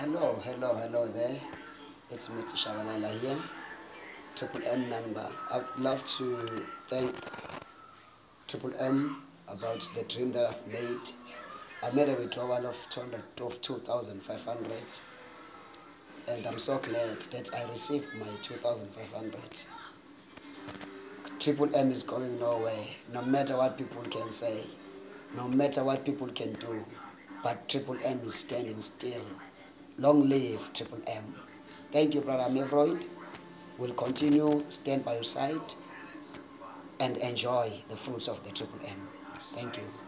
Hello, hello, hello there. It's Mr. Tshabalala here, Triple M member. I'd love to thank Triple M about the dream that I've made. I made a withdrawal of 200 of 2,500 and I'm so glad that I received my 2,500. Triple M is going nowhere, no matter what people can say, no matter what people can do, but Triple M is standing still. Long live Triple M. Thank you, Brother Mavrodi. We'll continue, stand by your side, and enjoy the fruits of the Triple M. Thank you.